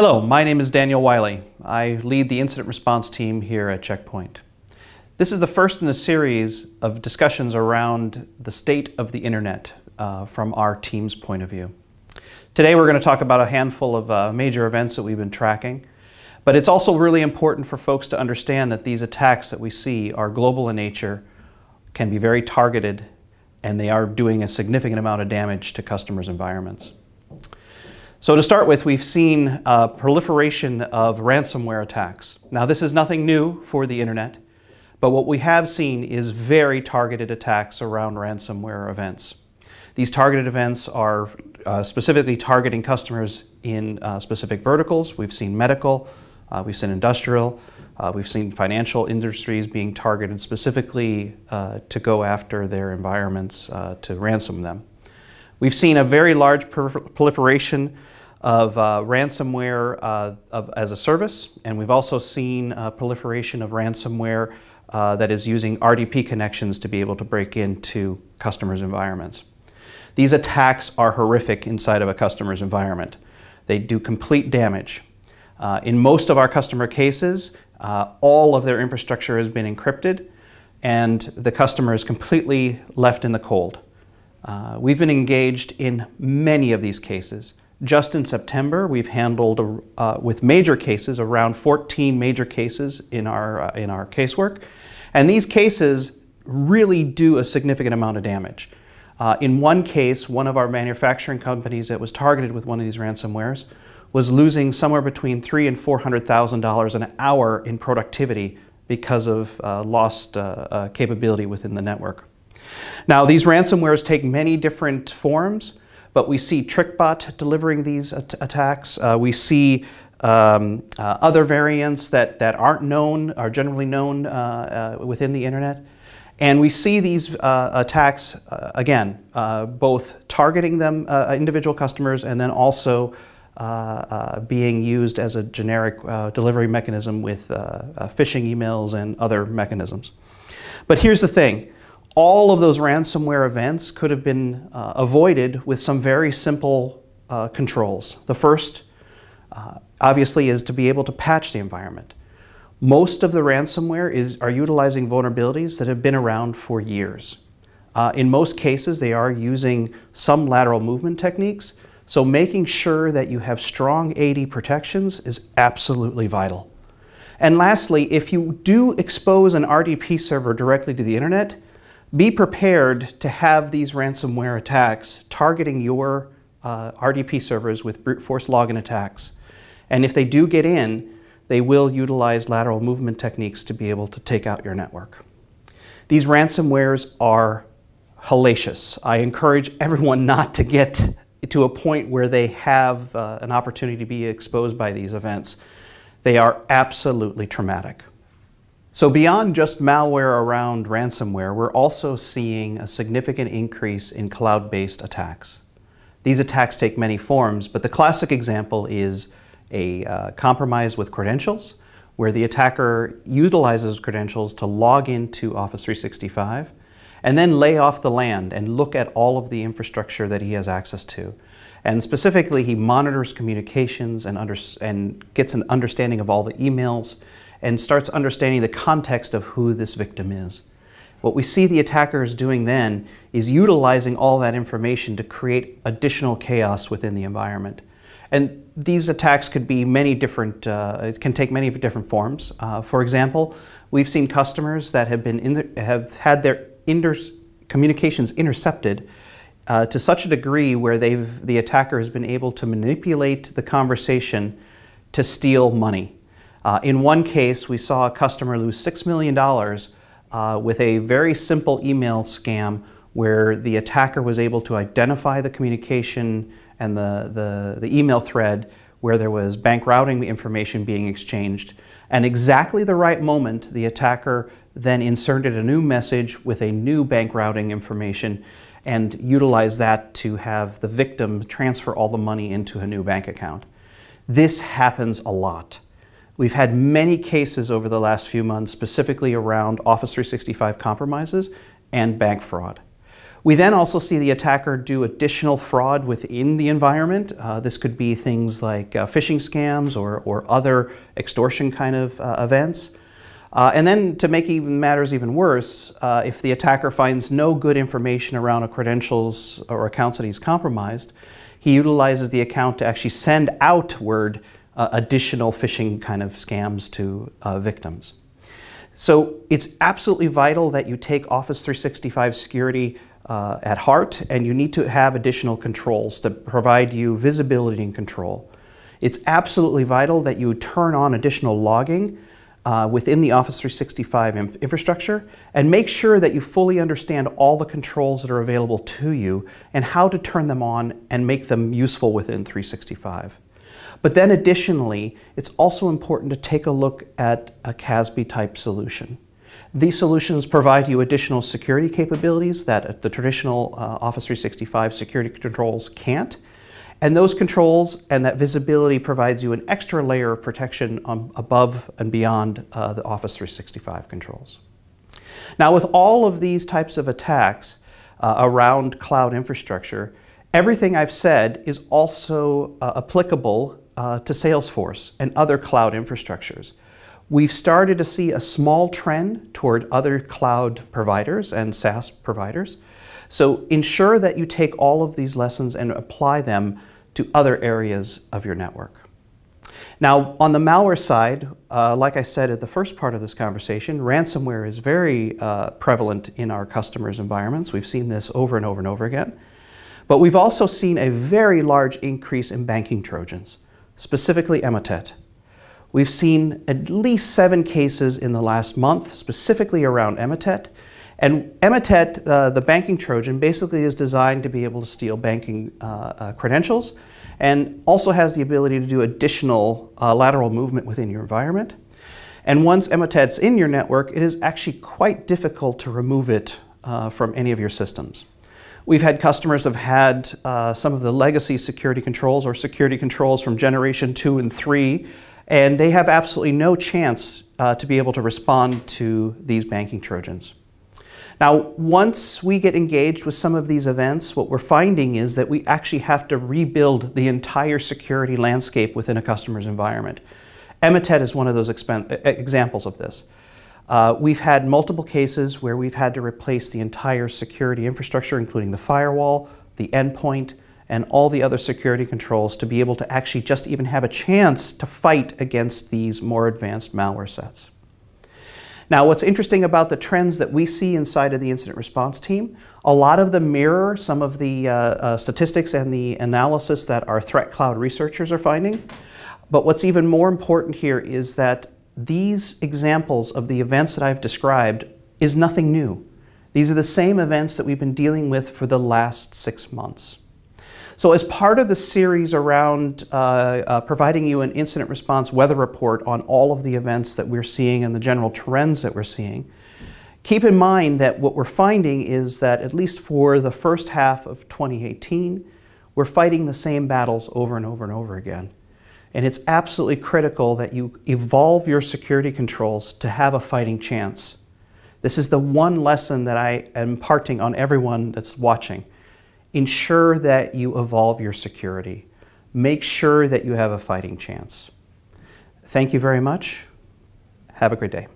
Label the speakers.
Speaker 1: Hello, my name is Daniel Wiley. I lead the incident response team here at Check Point. This is the first in a series of discussions around the state of the internet uh, from our team's point of view. Today we're going to talk about a handful of uh, major events that we've been tracking, but it's also really important for folks to understand that these attacks that we see are global in nature, can be very targeted, and they are doing a significant amount of damage to customers' environments. So to start with, we've seen a proliferation of ransomware attacks. Now this is nothing new for the internet, but what we have seen is very targeted attacks around ransomware events. These targeted events are uh, specifically targeting customers in uh, specific verticals. We've seen medical, uh, we've seen industrial, uh, we've seen financial industries being targeted specifically uh, to go after their environments uh, to ransom them. We've seen a very large proliferation of uh, ransomware uh, of, as a service, and we've also seen proliferation of ransomware uh, that is using RDP connections to be able to break into customers' environments. These attacks are horrific inside of a customer's environment. They do complete damage. Uh, in most of our customer cases, uh, all of their infrastructure has been encrypted and the customer is completely left in the cold. Uh, we've been engaged in many of these cases. Just in September, we've handled, uh, with major cases, around 14 major cases in our, uh, in our casework. And these cases really do a significant amount of damage. Uh, in one case, one of our manufacturing companies that was targeted with one of these ransomwares was losing somewhere between three and four hundred thousand dollars an hour in productivity because of uh, lost uh, capability within the network. Now, these ransomwares take many different forms, but we see TrickBot delivering these at attacks. Uh, we see um, uh, other variants that, that aren't known, are generally known uh, uh within the internet. And we see these uh, attacks, uh, again, both targeting them, individual customers, and then also being used as a generic delivery mechanism with phishing emails and other mechanisms. But here's the thing all of those ransomware events could have been uh, avoided with some very simple uh, controls. The first, uh, obviously, is to be able to patch the environment. Most of the ransomware is, are utilizing vulnerabilities that have been around for years. Uh, in most cases, they are using some lateral movement techniques, so making sure that you have strong AD protections is absolutely vital. And lastly, if you do expose an RDP server directly to the internet, be prepared to have these ransomware attacks targeting your uh, RDP servers with brute force login attacks. And if they do get in, they will utilize lateral movement techniques to be able to take out your network. These ransomwares are hellacious. I encourage everyone not to get to a point where they have uh, an opportunity to be exposed by these events. They are absolutely traumatic. So beyond just malware around ransomware, we're also seeing a significant increase in cloud-based attacks. These attacks take many forms, but the classic example is a uh, compromise with credentials, where the attacker utilizes credentials to log into Office 365 and then lay off the land and look at all of the infrastructure that he has access to. And specifically, he monitors communications and, and gets an understanding of all the emails and starts understanding the context of who this victim is. What we see the attackers doing then is utilizing all that information to create additional chaos within the environment. And these attacks could be many different, uh, it can take many different forms. Uh, for example, we've seen customers that have, been in the, have had their communications intercepted uh, to such a degree where they've, the attacker has been able to manipulate the conversation to steal money. Uh, in one case, we saw a customer lose $6 million uh, with a very simple email scam where the attacker was able to identify the communication and the, the, the email thread where there was bank routing information being exchanged. And exactly the right moment, the attacker then inserted a new message with a new bank routing information and utilized that to have the victim transfer all the money into a new bank account. This happens a lot. We've had many cases over the last few months specifically around Office 365 compromises and bank fraud. We then also see the attacker do additional fraud within the environment. Uh, this could be things like uh, phishing scams or, or other extortion kind of uh, events. Uh, and then to make even matters even worse, uh, if the attacker finds no good information around a credentials or accounts that he's compromised, he utilizes the account to actually send outward uh, additional phishing kind of scams to victims. So it's absolutely vital that you take Office 365 security uh, at heart, and you need to have additional controls that provide you visibility and control. It's absolutely vital that you turn on additional logging uh, within the Office 365 inf infrastructure and make sure that you fully understand all the controls that are available to you and how to turn them on and make them useful within 365. But then additionally, it's also important to take a look at a CASB type solution. These solutions provide you additional security capabilities that the traditional uh, Office 365 security controls can't. And those controls and that visibility provides you an extra layer of protection on, above and beyond uh, the Office 365 controls. Now, with all of these types of attacks uh, around cloud infrastructure, everything I've said is also uh, applicable uh, to Salesforce and other cloud infrastructures. We've started to see a small trend toward other cloud providers and SaaS providers. So ensure that you take all of these lessons and apply them to other areas of your network. Now, on the malware side, uh, like I said at the first part of this conversation, ransomware is very uh, prevalent in our customers' environments. We've seen this over and over and over again. But we've also seen a very large increase in banking Trojans, specifically Emotet. We've seen at least seven cases in the last month, specifically around Emotet. And Emotet, uh, the banking Trojan, basically is designed to be able to steal banking uh, uh, credentials and also has the ability to do additional uh, lateral movement within your environment. And once Emotet's in your network, it is actually quite difficult to remove it uh, from any of your systems. We've had customers have had uh, some of the legacy security controls or security controls from generation two and three and they have absolutely no chance uh, to be able to respond to these banking Trojans. Now, once we get engaged with some of these events, what we're finding is that we actually have to rebuild the entire security landscape within a customer's environment. Emotet is one of those examples of this. Uh, we've had multiple cases where we've had to replace the entire security infrastructure, including the firewall, the endpoint, and all the other security controls to be able to actually just even have a chance to fight against these more advanced malware sets. Now, what's interesting about the trends that we see inside of the incident response team, a lot of them mirror some of the uh, uh, statistics and the analysis that our ThreatCloud researchers are finding. But what's even more important here is that these examples of the events that I've described is nothing new. These are the same events that we've been dealing with for the last six months. So as part of the series around uh, uh, providing you an incident response weather report on all of the events that we're seeing and the general trends that we're seeing, keep in mind that what we're finding is that at least for the first half of 2018, we're fighting the same battles over and over and over again. And it's absolutely critical that you evolve your security controls to have a fighting chance. This is the one lesson that I am imparting on everyone that's watching. Ensure that you evolve your security. Make sure that you have a fighting chance. Thank you very much. Have a great day.